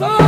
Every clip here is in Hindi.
Oh!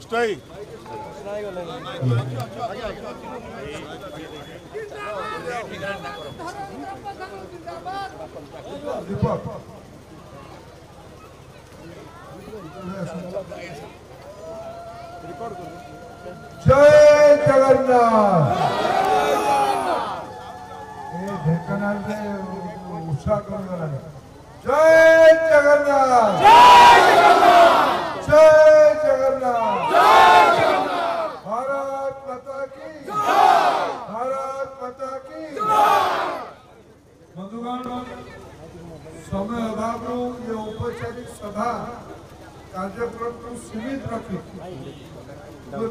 Stay. Deepak. जय जगन्नाथ ये ढेकनाल से उत्साह करूंगा जय जगन्नाथ બંધુગાનો સમય અભાવનું જે ઔપચારિક સભા કાર્યક્રમનું સીમિત રાખી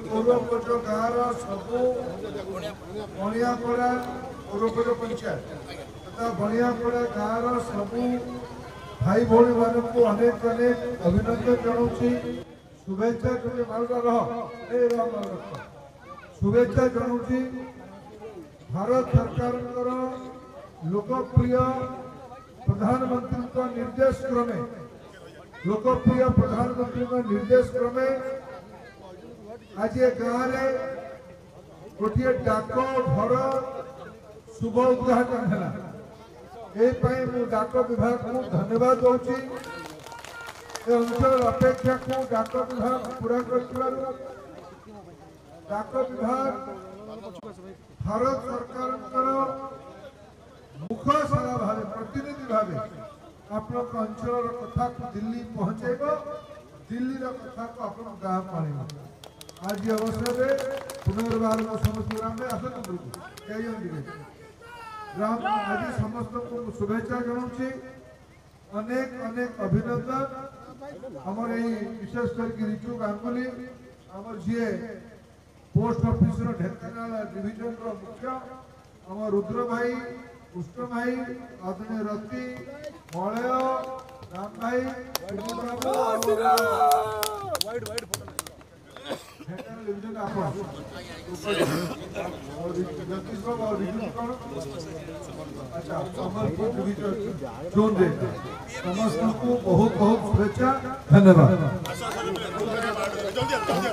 પૌરપજ ગાଁର ସବୁ ବଣିଆପଡ଼ା ପୌରପଜ ପଞ୍ଚାୟତ ତଥା ବଣିଆପଡ଼ା ଗାଁର ସବୁ ଭାଇ ଭଉଣୀମାନଙ୍କୁ ଅନେକ ଅନେକ ଅଭିନନ୍ଦନ ଜଣାଉଛି ଶୁଭେଚ୍ଛା ଜଣେ ମାଲଟା ରହ ଏ ରହ ମାଲ ରଖ ଶୁଭେଚ୍ଛା ଜଣାଉଛି भारत सरकार लोकप्रिय प्रधानमंत्री निर्देश क्रमे लोकप्रिय प्रधानमंत्री निर्देश क्रमे आज गाँव गोटे डाक घर शुभ उद्घाटन है मुझे डाक विभाग को धन्यवाद दूची अंचल अपेक्षा को डाक विभाग पूरा कर ଡାକ ବିଭାଗ ଭାରତ ସରକାରଙ୍କର ମୁଖ ସାରା ଭାବେ ପ୍ରତିନିଧି ଭାବେ ଆପଣଙ୍କ ଅଞ୍ଚଳର କଥାକୁ ଦିଲ୍ଲୀ ପହଞ୍ଚାଇବ ଦିଲ୍ଲୀର କଥାକୁ ଆପଣ ଗାଁକୁ ଆଣିବ ଆଜି ଅବସରରେ ପୁନର୍ବାର ମୋ ସମସ୍ତ ଗ୍ରାମରେ ଆସନ୍ତୁ ଗ୍ରାମ ଆଜି ସମସ୍ତଙ୍କୁ ମୁଁ ଶୁଭେଚ୍ଛା ଜଣାଉଛି ଅନେକ ଅନେକ ଅଭିନନ୍ଦନ ଆମର ଏଇ ବିଶେଷ କରିକି ରିଚୁ ଗାଙ୍ଗୁଲି ଆମର ଯିଏ पोस्ट ऑफिस रो ढेंकनाल डिवीजन रो मुख्य हम रुद्र भाई पुष्ट भाई आदरणीय रति मलय राम भाई अच्छा, समस्त को बहुत बहुत शुभे धन्यवाद अच्छा,